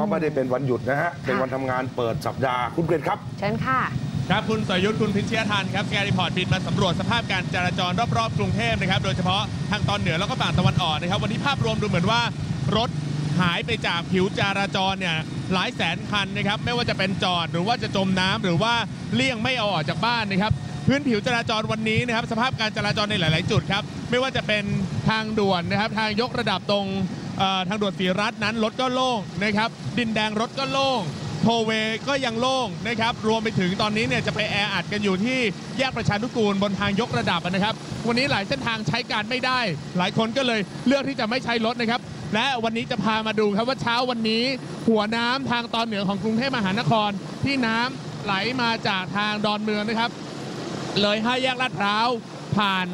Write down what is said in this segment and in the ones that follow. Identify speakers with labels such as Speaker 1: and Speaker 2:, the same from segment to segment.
Speaker 1: ราะไม่ได้เป็นวันหยุดนะฮะ เป็นวันทำงานเปิดสัปดาห์คุณเกรดครับ
Speaker 2: เชิญค่ะ
Speaker 3: ครับคุณสรยุทธ์คุณพิชยทันครับ Sky Report บินมาสำรวจสภาพการจราจรรอบๆกรุงเทพนะครับ โดยเฉพาะทางตอนเหนือแล้วก็ฝั่งตะวันออกนะครับ วันนี้ภาพรวมดูเหมือนว่ารถหายไปจากผิวจราจรเนี่ยหลายแสนคันนะครับ ไม่ว่าจะเป็นจอดหรือว่าจะจมน้ำหรือว่าเลี่ยงไม่เอาออกจากบ้านนะครับพื้นผิวจราจรวันนี้นะครับสภาพการจราจรในหลาย ๆ จุดครับไม่ว่าจะเป็นทางด่วนนะครับทางยกระดับตรงเอ่อ ทางด่วนสีรัฐนั้นรถก็โล่งนะครับดินแดงรถก็โล่งโทเวก็ยังโล่งนะครับ รวมไปถึงตอนนี้เนี่ยจะไปแออัดกันอยู่ที่แยกประชานุกูลบนทางยกระดับนะครับ วันนี้หลายเส้นทางใช้การไม่ได้ หลายคนก็เลยเลือกที่จะไม่ใช้รถนะครับ และวันนี้จะพามาดูครับว่าเช้าวันนี้ หัวน้ำทางตอนเหนือของกรุงเทพมหานคร ที่น้ำไหลมาจากทางดอนเมืองนะครับ เลยห้าแยกลาดพร้าวผ่าน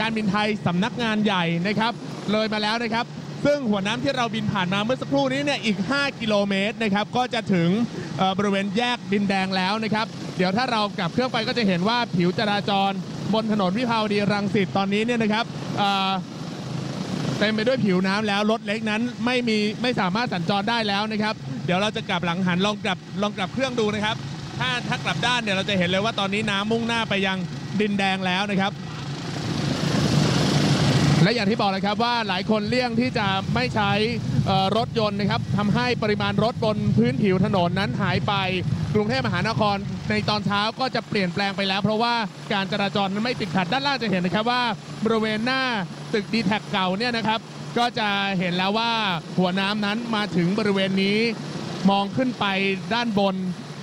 Speaker 3: การบินไทยสำนักงานใหญ่นะครับ เลยมาแล้วนะครับ ซึ่งหัวน้ำที่เราบินผ่านมาเมื่อสักครู่นี้เนี่ยอีก 5 กิโลเมตรนะครับก็จะถึงบริเวณแยกดินแดงแล้วนะครับ เดี๋ยวถ้าเรากลับเครื่องไปก็จะเห็นว่าผิวจราจรบนถนนวิภาวดีรังสิตตอนนี้เนี่ยนะครับเอ่อเต็มไปด้วยผิวน้ำแล้วรถเล็กนั้นไม่มีไม่สามารถสัญจรได้แล้วนะครับ เดี๋ยวเราจะกลับหลังหันลองกลับลองกลับเครื่องดูนะครับ ถ้าถ้ากลับด้านเนี่ยเราจะเห็นเลยว่าตอนนี้น้ำมุ่งหน้าไปยังดินแดงแล้วนะครับ และอย่างที่บอกเลยครับว่าหลายคนเลี่ยงที่จะไม่ใช้รถยนต์นะครับทำให้ปริมาณรถบนพื้นผิวถนนนั้นหายไป กรุงเทพมหานครในตอนเช้าก็จะเปลี่ยนแปลงไปแล้ว เพราะว่าการจราจรนั้นไม่ติดขัดด้านล่างจะเห็นนะครับว่าบริเวณหน้าตึกดีแท็กเก่าเนี่ยนะครับ ก็จะเห็นแล้วว่าหัวน้ำนั้นมาถึงบริเวณนี้มองขึ้นไปด้านบน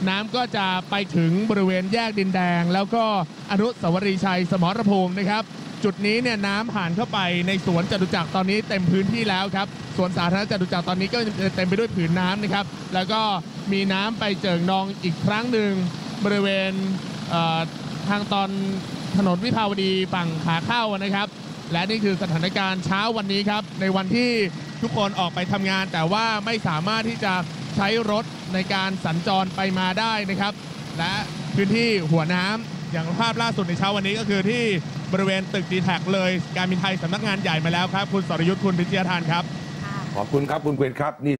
Speaker 3: น้ำก็จะไปถึงบริเวณแยกดินแดง แล้วก็อนุสาวรีย์ชัยสมรภูมินะครับ จุดนี้เนี่ยน้ำผ่านเข้าไปในสวนจตุจักรตอนนี้เต็มพื้นที่แล้วครับสวนสาธารณะจตุจักรตอนนี้ก็เต็มไปด้วยผืนน้ำนะครับ แล้วก็มีน้ำไปเจิ่งนองอีกครั้งหนึ่งบริเวณเทางตอนถนนวิภาวดีฝั่งขาเข้านะครับ และนี่คือสถานการณ์เช้าวันนี้ครับ ในวันที่ทุกคนออกไปทำงาน แต่ว่าไม่สามารถที่จะใช้รถในการสัญจรไปมาได้นะครับ และพื้นที่หัวน้ำ อย่างภาพล่าสุดในเช้าวันนี้ก็คือที่บริเวณตึกดีแท็กเลย การบินไทยสำนักงานใหญ่มาแล้วครับ คุณสรยุทธ์คุณพิชยาทานครับ
Speaker 1: ขอบคุณครับคุณเกรนครับนี่